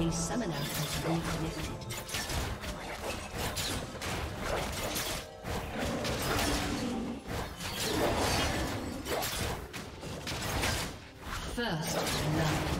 A summoner has been connected. First love.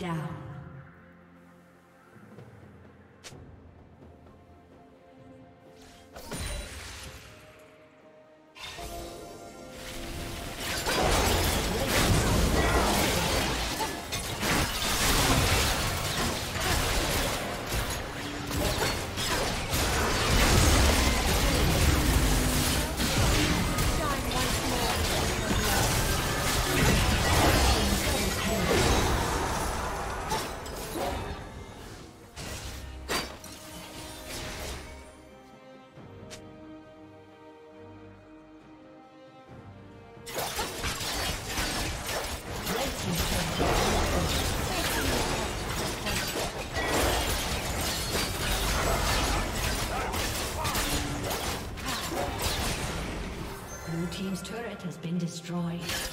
Down. Destroyed.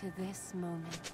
To this moment.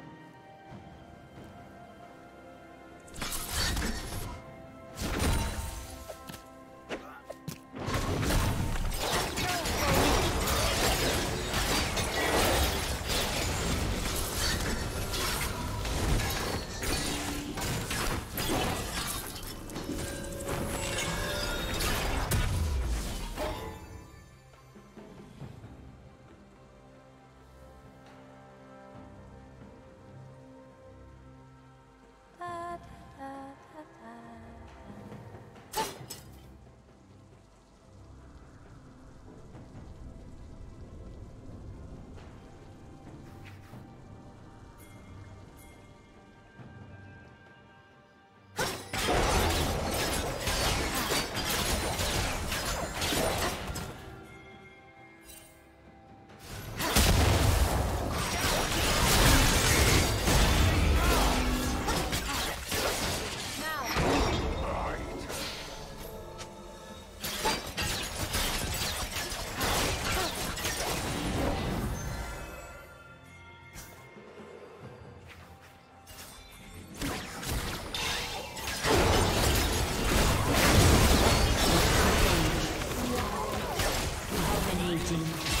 team.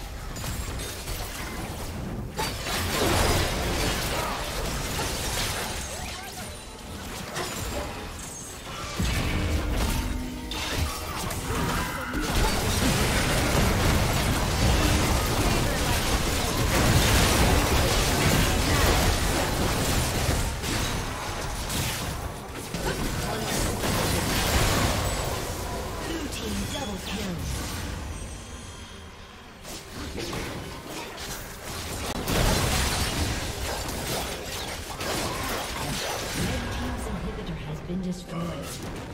Destroyed.